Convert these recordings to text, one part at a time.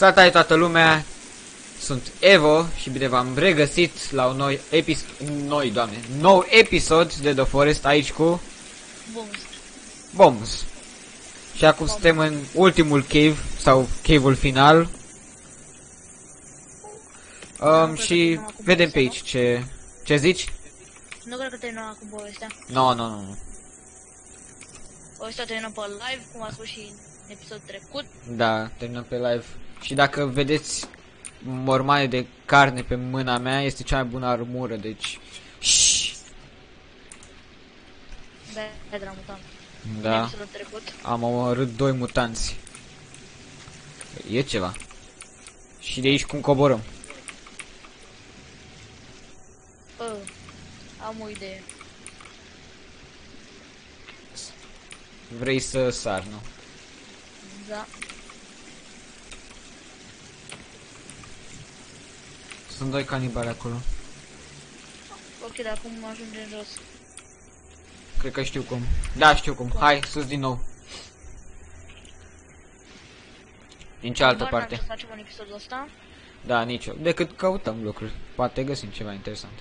Salutare toată lumea! Sunt Evo și bine v-am regăsit la un noi episod, noi, doamne, nou episod de The Forest aici cu Bun. Bombs. Și acum suntem în ultimul cave, sau cave-ul final. Um, și vedem pe aici ce, ce zici? Nu cred că terminăm acum povestea. No, no, no, no. Povestea terminăm pe live, cum a spus și în episodul trecut. Da, terminăm pe live. Și dacă vedeți mormane de carne pe mâna mea, este cea mai bună armură, deci... Shhh. De Hedra Mutant. În Da, episodul trecut. am omorât doi mutanți. E ceva. Și de aici cum coborăm? Bă, am o idee. Vrei să sar, nu? Da. Sunt doi canibali acolo. Ok, dar cum ajungem jos? Cred că știu cum. Da, știu cum. Hai, sus din nou. Din cealaltă Normal parte. n-am ce să facem în episodul ăsta. Da, nicio. Decât căutăm lucruri. Poate găsim ceva interesant.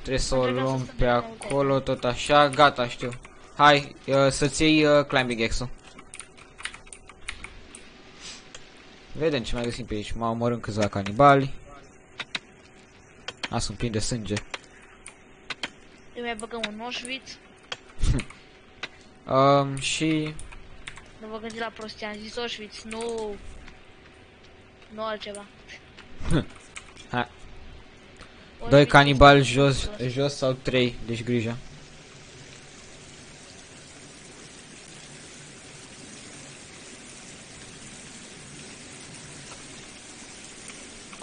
Trebuie să o Încercăm să luăm stăm pe de multe. acolo, tot așa. Gata, știu. Hai, uh, să-ți iei uh, climbing axe-ul. Vedem ce mai găsim pe aici. Mă omorâm câțiva canibali. A, sunt plin de sânge. Îi mai băgăm un Auschwitz. Um, și... Nu vă gândiți la prostie, am zis Auschwitz, nu... Nu altceva. Hai. Doi Auschwitz canibali este- jos, jos sau trei, deci grijă.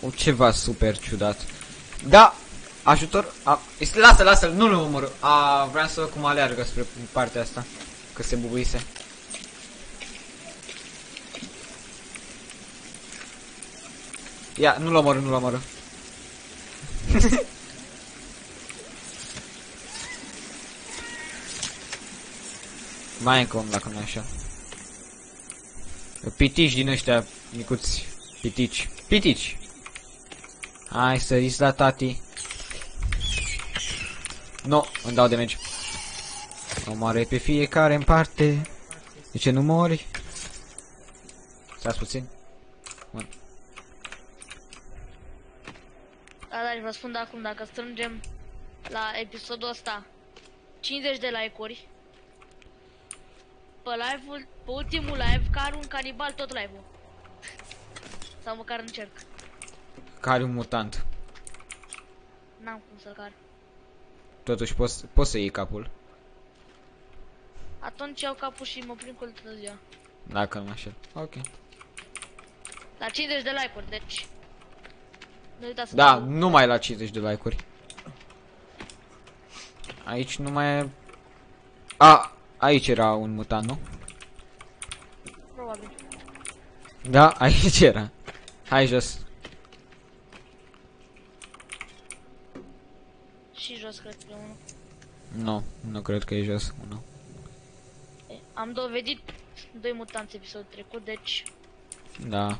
Cu ceva super ciudat. Da! Ajutor! A, este, lasă, lasă, nu-l omor. A, vreau să văd cum aleargă spre partea asta. Că se bubuise. Ia, nu-l omor, nu-l omor. Mai încă om dacă nu așa. Pitici din ăștia micuți. Pitici. Pitici. Hai săriți la tati. No, îmi dau damage. Omoare pe fiecare în parte. De ce nu mori? Stați puțin. Da, da, vă spun de acum, dacă strângem la episodul ăsta 50 de like-uri pe live-ul, pe ultimul live, care un canibal tot live-ul. Sau măcar încerc. Care un mutant. N-am cum să-l car. Totuși poți, poți să iei capul. Atunci iau capul și mă prind cu el toată ziua. Dacă nu așa. Ok. La 50 de like-uri, deci... Nu uitați să Da, dau- numai la 50 de like-uri. Aici nu mai e... A, aici era un mutant, nu? Probabil. Da, aici era. Hai jos. Și jos, cred că e unul. Nu, nu cred că e jos. Nu. E, Am dovedit doi mutanți episodul trecut, deci... Da.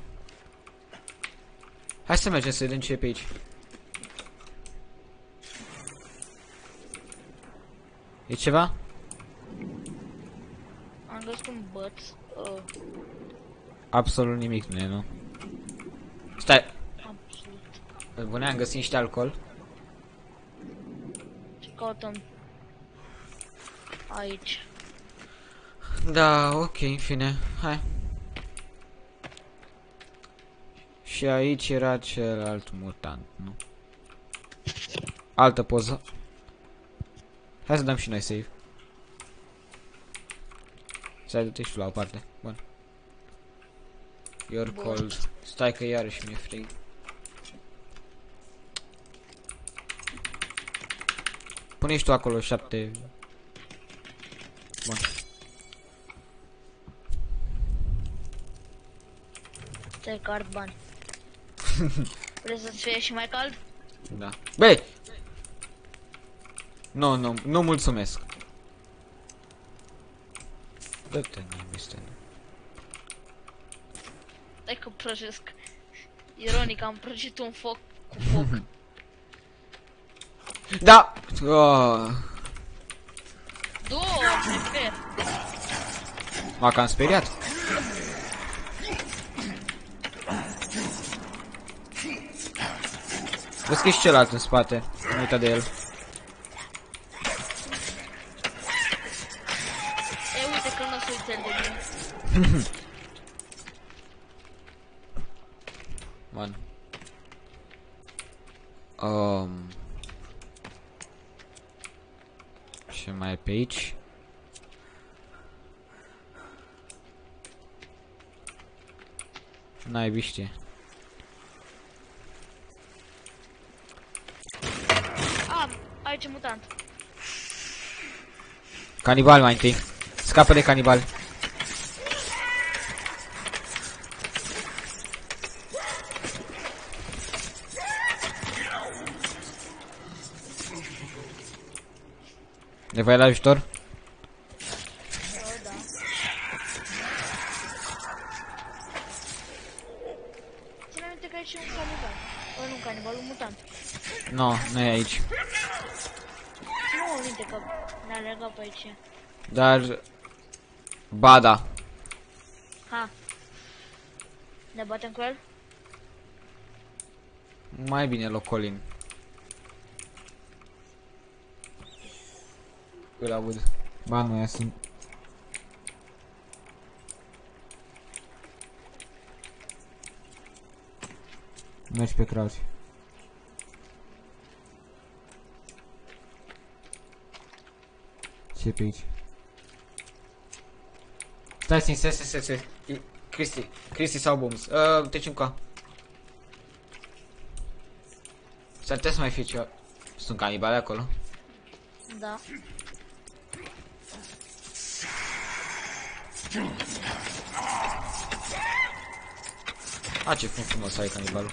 Hai să mergem să vedem ce e pe aici. E ceva? Am găsit un băț. Uh, Absolut nimic nu e, nu. Stai, absolut. îl bune, am găsit niște alcool. Ce căutăm? Aici. Da, ok, în fine, hai. Și aici era celălalt mutant, nu? Altă poză. Hai să dăm și noi save. Stai, du-te și tu la o parte. Bun. You're Bun. cold. Stai că iarăși mi-e frig. Pune și tu acolo șapte. Bun. Te card bani. Vrei să fie și mai cald? Da. Băi! Nu, nu, nu mulțumesc. Dă-te, nu este. Stai că prăjesc. Ironic, am prăjit un foc cu foc. Da! Oh, Două, sper. m-a cam speriat. Vezi că e și celălalt în spate. Nu uita de el. E, uite că nu o să uite el de mine. Bun. Um. Ce mai e pe aici? N-ai biște. A, aici e mutant. Canibal mai întâi. Scapă de canibal. Nevoie la ajutor? Oh, da. Ține minte că aici e un canibal. O, nu un canibal, un mutant. Nu, no, nu e aici. Nu mă minte că ne-a legat pe aici. Dar... Ba da. Ha. Ne batem cu el? Mai bine locolin. Îl aud. Ba nu, ia sunt... Mergi pe crouch. Ce e pe aici? Stai, țin, stai, stai, stai, stai. I- Cristi, Cristi sau Booms. Uh, treci încă. S-ar putea să mai fie ceva. Sunt canibale acolo. Da. A, ce fum frumos ai canibalul.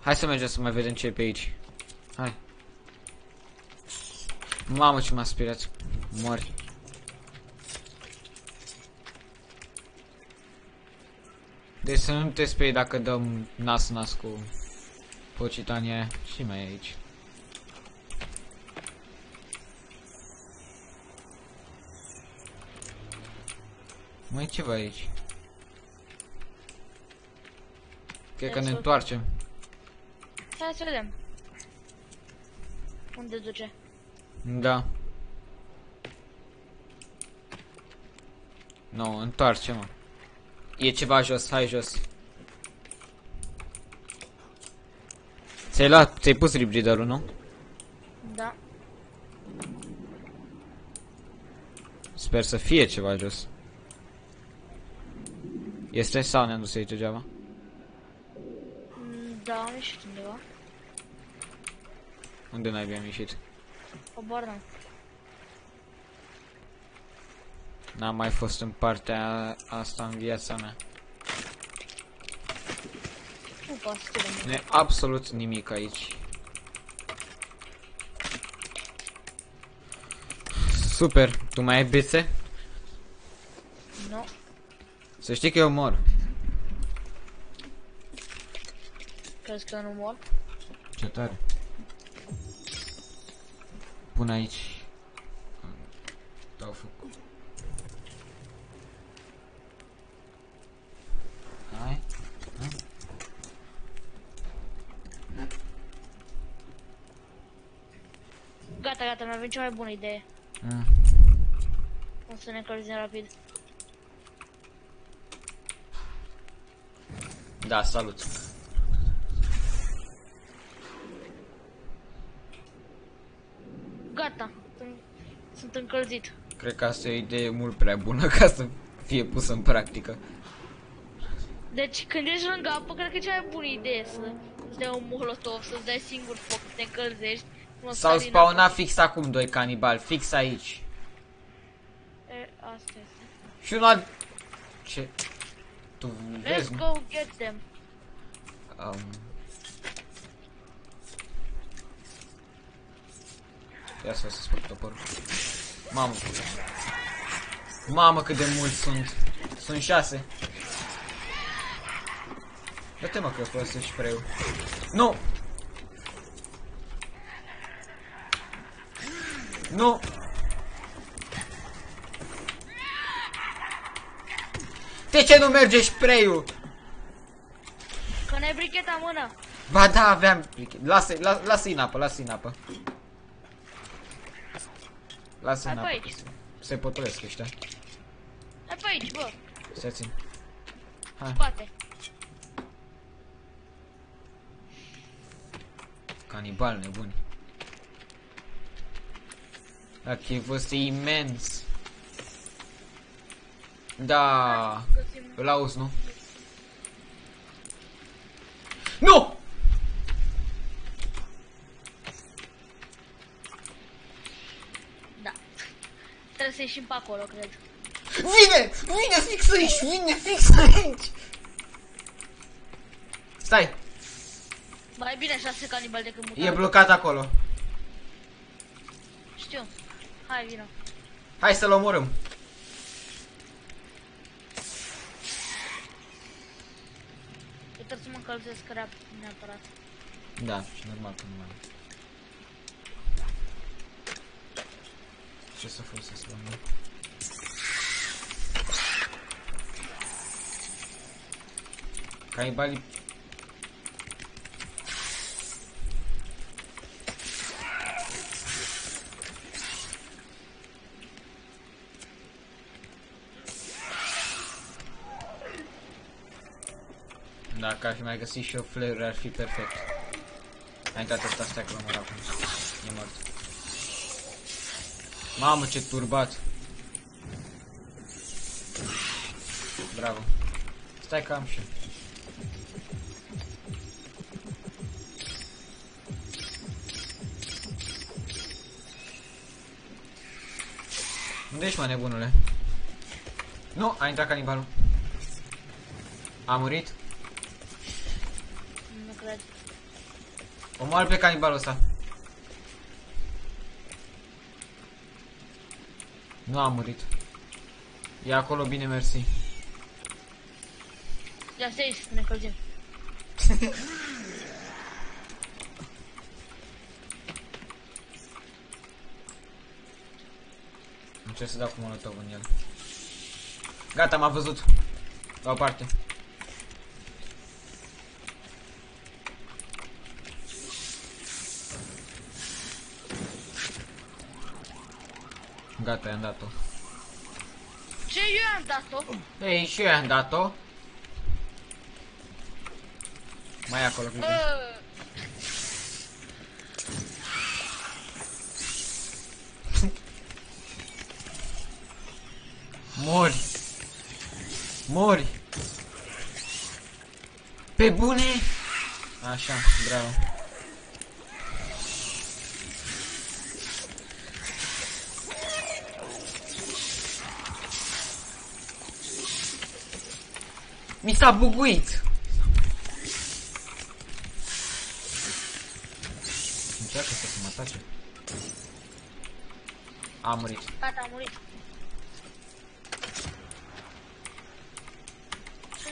Hai să mergem să mai vedem ce e pe aici. Hai. Mamă ce m-a speriat. Mori. Deci să nu te speri dacă dăm nas-nas cu pocitania aia. Și mai e aici. Mai e ceva aici. Cred că ne Să- întoarcem. Hai să vedem. Unde duce? Da. Nu, no, întoarce-mă. E ceva jos, hai jos. Ți-ai luat, ți-ai pus rebriderul, nu? Da. Sper să fie ceva jos. Este sau ne-am dus aici degeaba? Mm, Da, am ieșit undeva. Unde n-ai am ieșit? O barnă. N-am mai fost în partea asta în viața mea. Nu poate să ținem. Nu e absolut nimic aici. Super, tu mai ai bețe? Nu. Să știi că eu mor. Crezi că nu mor? Ce tare. Pun aici. Dau foc. Hai. Gata, gata, mi-a venit cea mai bună idee. Mm. O să ne încălzim rapid. Da, salut. Gata. Sunt, sunt încălzit. Cred că asta e o idee mult prea bună ca să fie pusă în practică. Deci când ești lângă apă, cred că e cea mai bună idee să îți dai un molotov, să-ți dai singur foc, să te încălzești. mă S-au stai în apă. spawnat fix acum doi canibali, fix aici. E, asta este. Și una... Ce? Tu vezi, Let's nu? go get them. Um... Ia să să spun toporul. Mamă. Mamă cât de mulți sunt. Sunt șase. Dă-te mă că folosești spray-ul. Nu! Nu! De ce nu merge spray-ul? Că n-ai bricheta în mână. Ba da, aveam brichet. Lasă, la, lasă în apă, lasă în apă. Lasă în Hai pe apă. aici. că Se, se potolesc ăștia. Hai pe aici, bă. Se țin. Spate. Canibal nebun. Dacă e văzut e imens. Da. Găsim. Îl auzi, nu? Nu! Da. Trebuie să ieșim pe acolo, cred. Vine! Vine fix aici! Vine fix aici! Stai! Mai bine șase canibali decât mutant. E blocat acolo. Știu. Hai, vină. Hai să-l omorâm. Eu trebuie să mă încălzesc rap neapărat. Da, și normal că nu mai am. Ce să folosesc la mine? Canibalii... Dacă ar fi mai găsit și o flare ar fi perfect. A intrat ăsta, stai că l omor acum. E mort. Mamă, ce turbat. Bravo. Stai că am și. Unde ești, mă, nebunule? Nu, a intrat canibalul. A murit? Nu cred. Omoară pe canibalul ăsta. Nu a murit. E acolo, bine, mersi. Ia să ieși, să ne încălzim. Încerc să dau cu molotov în el. Gata, m-a văzut. La o parte. Gata, i-am dat-o. Ce eu am dat-o? Ei, și eu i-am dat-o. Mai e acolo, cred. Bă, Mori! Mori! Pe bune? Așa, bravo. Mi s-a buguit! Încearcă să mă atace. A murit. gata, a murit.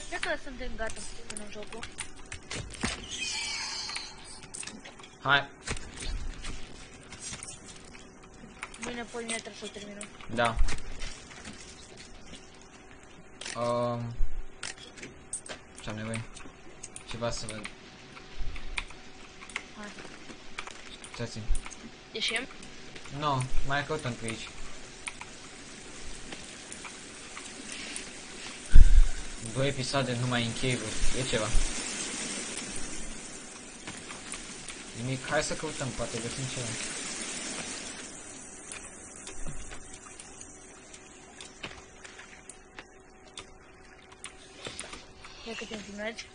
Cred că suntem gata până în jocul. Hai, Mâine, poimine trebuie să terminăm. Da. Um, ce am nevoie? Ceva să văd. Hai. Ce țin? Ieșim? Nu, no, mai căutăm pe aici. Două episoade numai în cave E ceva. Nimic, hai să căutăm, poate găsim ceva. Ia cât timp mergi.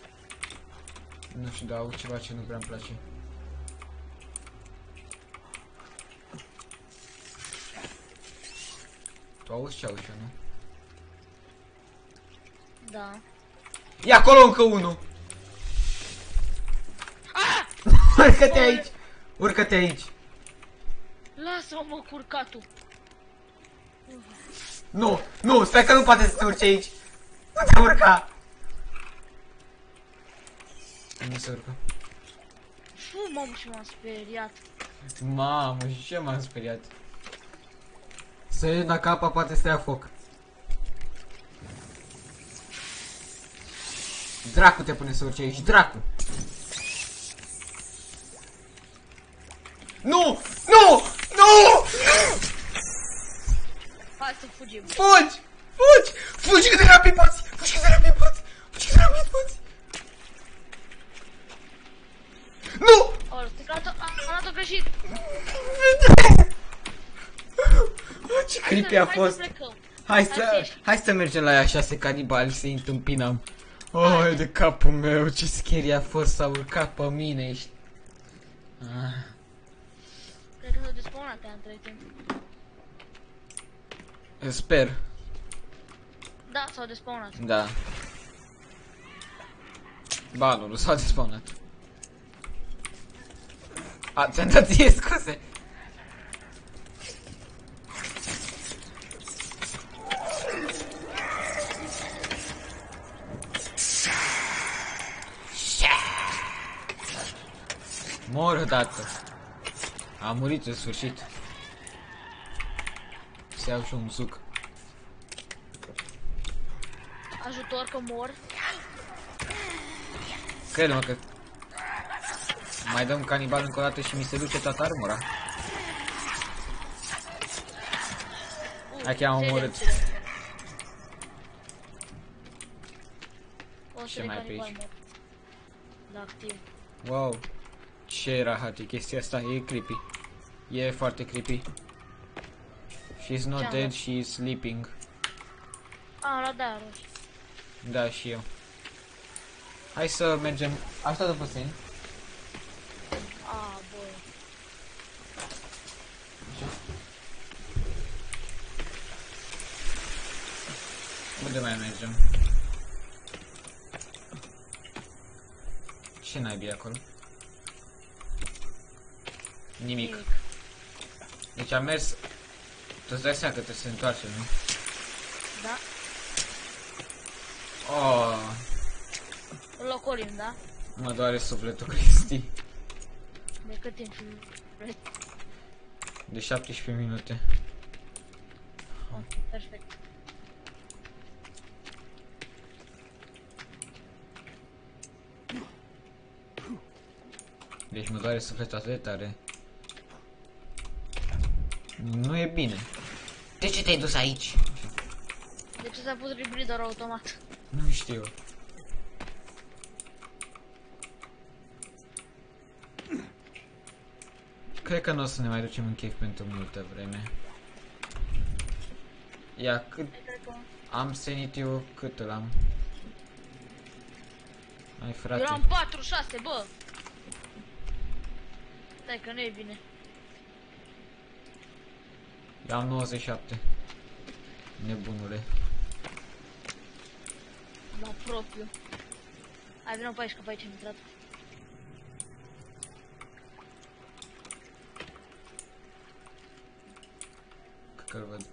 Nu știu, dar aud ceva ce nu prea îmi place. Tu auzi ce auzi, eu, nu? Da. E acolo încă unul! Urcă-te aici! Urcă-te aici! Lasă-mă, mă, curcatul. Nu, nu, stai că nu poate să te urci aici! Unde urca? Unde se urcă? Fu, mamă, și m-am speriat. Mamă, și ce m-am speriat? Să vedem dacă apa poate să ia foc. Dracu te pune să urci aici, dracu! Nu! Nu! Nu! Hai să fugim. Fugi! Fugi! Fugi cât de rapid poți! Fugi cât de rapid poți! Fugi cât de rapid poți! Nu! Oh, stai că am dat-o greșit. Ce Hai să- creepy a hai să fost! plecăm. Hai Hai să, să ieși. hai să mergem la ea șase canibali să-i întâmpinăm. Oh, de capul meu, ce scary a fost, s-a urcat pe mine, ești... Ah. Cred că s-au despawnat ea între timp. Sper, Da, s-au despawnat. da. Ba, nu, nu s-a despawnat. A, ți-am dat ție scuze. Mor odată. A murit în sfârșit. Să iau și un suc. Ajutor că mor. Crede-mă că mai dăm canibal încă o dată și mi se duce toată armura. Uh, Hai că i-am seria omorât. înțeleg. O Ce să mai de pe canibal aici? mor. Da, activ. Wow. Ce era hati chestia asta? E creepy. E foarte creepy. She's not Ce-am dead, luat? she is sleeping. A, la da, roșu. Da, și eu. Hai să mergem. Așteaptă puțin. A, băi. Unde mai mergem? Ce naibii e acolo? Nimic. Deci am mers... Tu îți dai seama că trebuie să se întoarce, nu? Da. Oh, Îl ocolim, da? mă doare sufletul, Cristi. De cât timp vrei? De 17 minute. Perfect. Deci mă doare sufletul atât de tare. Nu e bine. De ce te-ai dus aici? De ce s-a pus rebreather automat? Nu știu. Cred că nu o să ne mai ducem în chef pentru multă vreme. Ia, cât Cred că... am sanity cât îl am? Ai Eu frate. am 4-6, bă! Stai că nu e bine. Eu am 97. Nebunule. La propriu. Hai, vină pe aici, că pe aici am intrat. Cred că-l văd.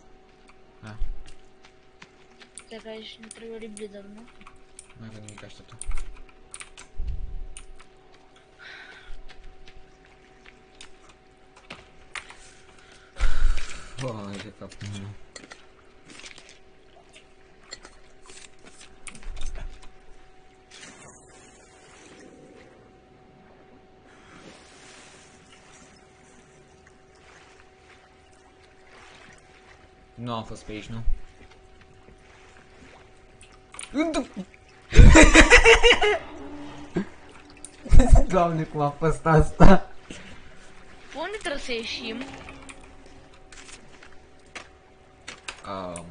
Ah, Stai că aici nu trebuie rebreather, nu? nu mai văd nimic așteptă. Vai de capul meu. Nu am fost pe aici, nu? Doamne, cum a fost asta? Unde trebuie să ieșim? Um,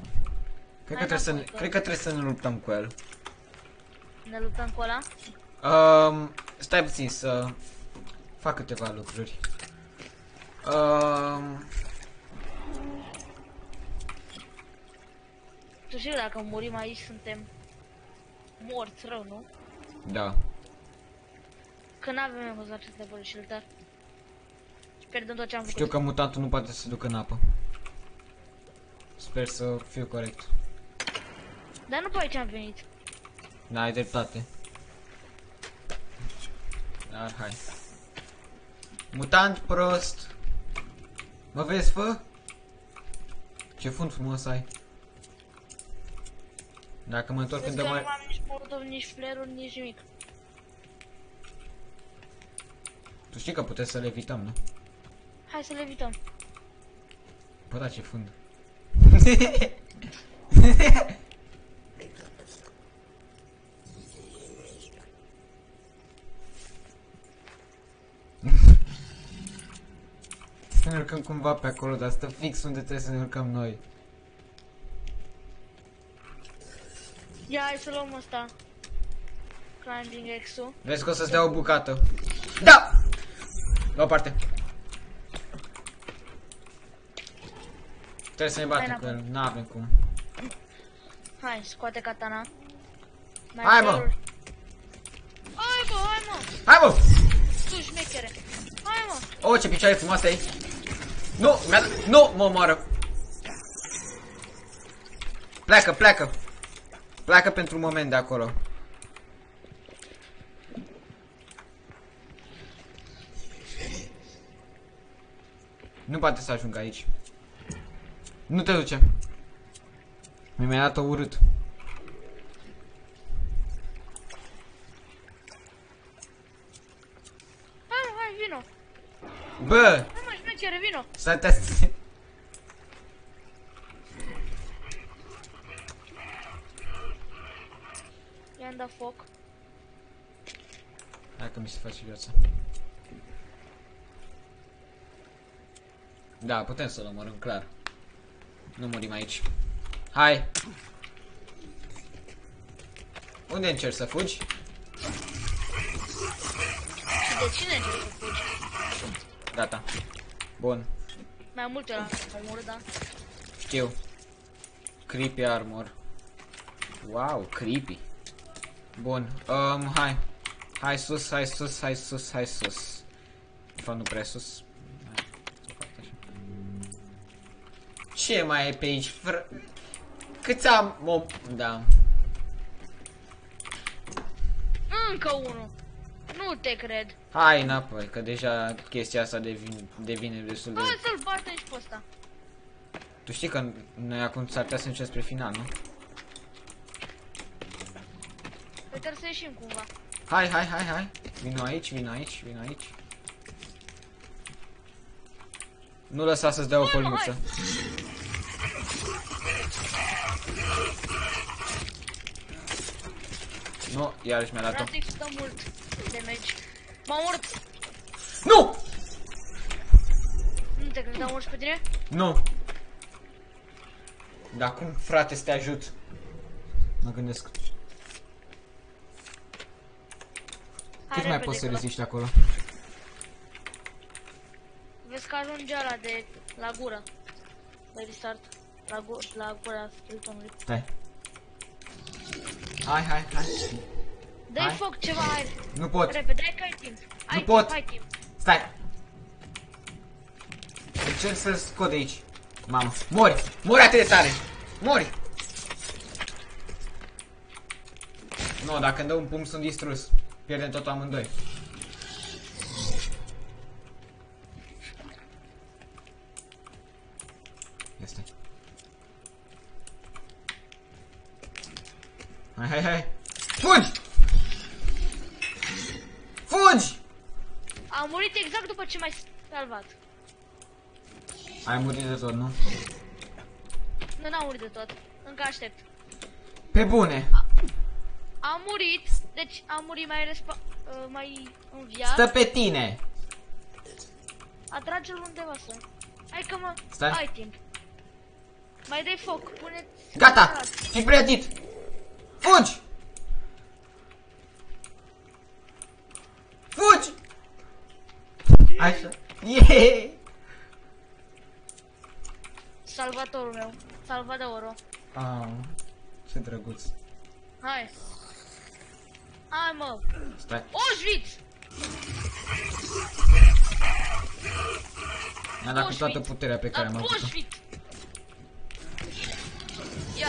cred, că Hai trebuie să, ne- înapoi, că- cred că trebuie să ne luptăm cu el. Ne luptăm cu ăla? Um, stai puțin să fac câteva lucruri. Um, Tu știi că dacă murim aici suntem morți rău, nu? da. Că n-avem încă acces de boli shelter. Și pierdem tot ce am făcut. Știu că mutantul nu poate să se ducă în apă. Sper să fiu corect. Dar nu pe aici am venit. Da, ai dreptate. Dar hai. Mutant prost. Mă vezi, fă? Ce fund frumos ai. Dacă mă întorc Vezi când că mai... nu am nici molotov, nici flare nici nimic. Tu știi că putem să le evităm, nu? Hai să le evităm. Bă, da, ce fund. să ne urcăm cumva pe acolo, dar stă fix unde trebuie să ne urcăm noi. Ia, hai să luăm ăsta. Climbing X-ul. Vezi că o să-ți dea o bucată. Da! La o parte. Trebuie să ne batem, Hai că înapoi. nu avem cum. Hai, scoate katana. Mai Hai, mă! feluri. Hai mă, hai mă! Hai mă! Tu șmechere! Hai mă! O, ce picioare frumoase ai! Nu, mi-a dat- nu, mă omoară! Pleacă, pleacă! Pleacă pentru un moment de acolo. Nu poate să ajung aici. Nu te duce. Mi-a dat-o urât. Hai mă, hai, vino! Bă! Hai mă, șmechere, vino! Să te... I-am dat foc. Dacă mi se face viața. Da, putem să-l omorâm, clar. Nu murim aici. Hai! Unde încerci să fugi? Și de cine încerci să fugi? Gata. Bun. Mai multe la omor, da? Știu. Creepy armor. Wow, creepy. Bun. Um, hai. Hai sus, hai sus, hai sus, hai sus. De fapt, nu prea sus. Hai, să fac așa. Ce mai e pe aici? Fr Câți am... Mo da. Încă unul! Nu te cred! Hai înapoi, că deja chestia asta devine, devine destul de... Hai să-l batem și pe ăsta! Tu știi că noi acum s-ar putea să încep spre final, nu? Păi trebuie să ieșim cumva. Hai, hai, hai, hai. Vino aici, vino aici, vino aici. Nu lăsa să-ți dea o Hai, mă, pălmuță. Nu, iarăși mi-a dat-o. Vreau să-i stăm mult damage. M-am omorât! Nu! Nu te cred, am omorât și pe tine? Nu! Dar cum, frate, să te ajut? Mă gândesc. Hai Cât mai repede, poți să că la- reziști acolo? Vezi că ajunge ala de la gură. De restart. La, gu la gura skeletonului. Stai. Hai, hai, hai. Dă-i Hai. foc ceva aer. Nu pot. Repede, hai că ai timp. Ai Nu timp, pot. Ai timp. Stai! Încerc să scot de aici. Mamă, mori! Mori atât de tare! Mori! Nu, no, dacă îmi dă un pumn sunt distrus. Pierdem totul amândoi. Este. Hai, hai, hai! Fugi! Fugi! Am murit exact după ce m-ai salvat. Ai murit de tot, nu? Nu, n-am murit de tot. Încă aștept. Pe bune! Am murit, deci am murit mai respa... Uh, mai înviat. Stă pe tine! Atrage-l undeva să... Hai că mă... Stai. Ai timp. Mai dai foc, puneți... Gata! Fii pregătit! Fugi! Fugi! Așa. Yeah! Salvatorul meu. Salvadorul. Ah, ce drăguț. Hai. Hai mă. Stai. Auschwitz! Mi-a dat cu Auschwitz. toată puterea pe care am La avut-o. Auschwitz! Ia.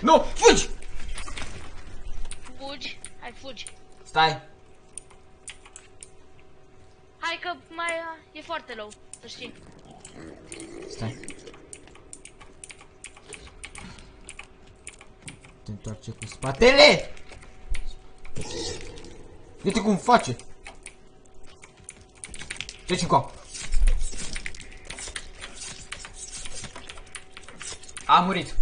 Nu! Fugi! Fugi. Hai, fugi. Stai! Hai că mai e foarte low, să știi. Stai. Te întoarce cu spatele! Uite cum face! Deci încă. A murit.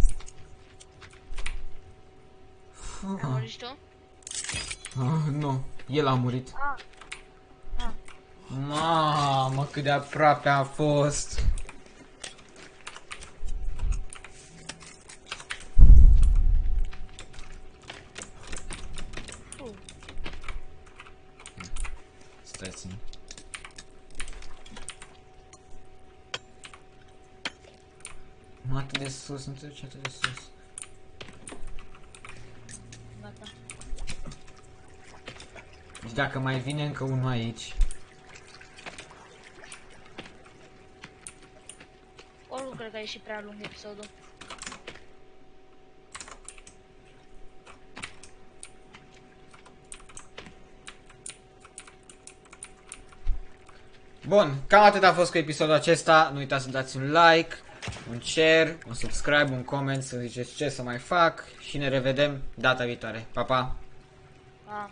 Am murit și tu? Ah, nu, el a murit. Ah. Ah. Mamă, cât de aproape a fost. Fu. Stai țin. Nu atât de sus, nu te duci atât de sus. Gata. Deci dacă mai vine încă unul aici, Oricum cred că a ieșit prea lung episodul. Bun, cam atât a fost cu episodul acesta. Nu uitați să dați un like, un share, un subscribe, un comment, să ziceți ce să mai fac și ne revedem data viitoare. Pa, pa! Ah.